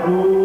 Senhor.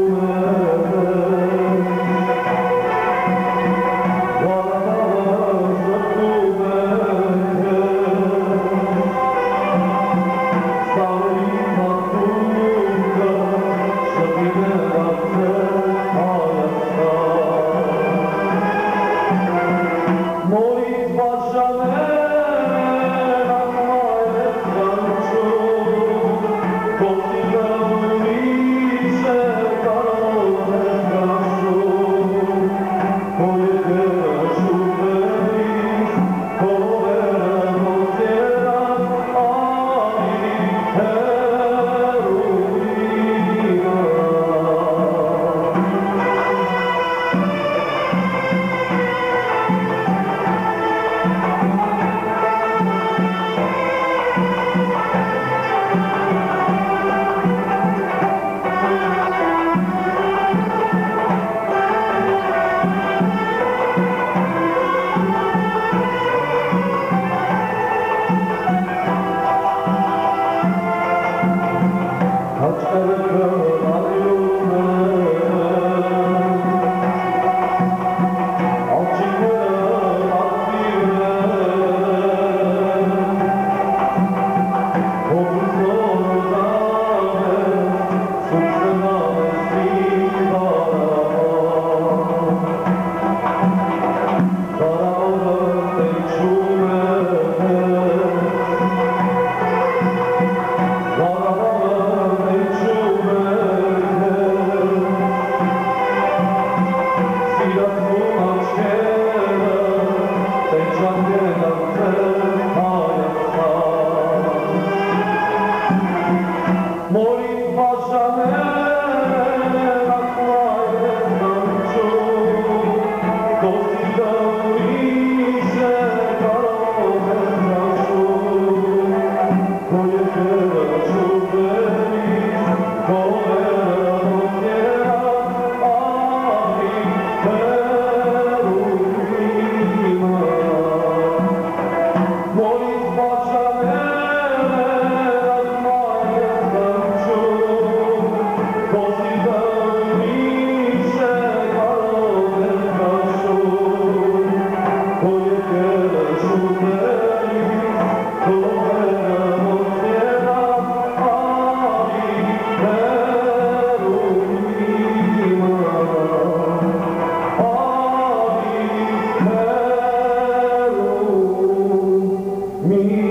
me.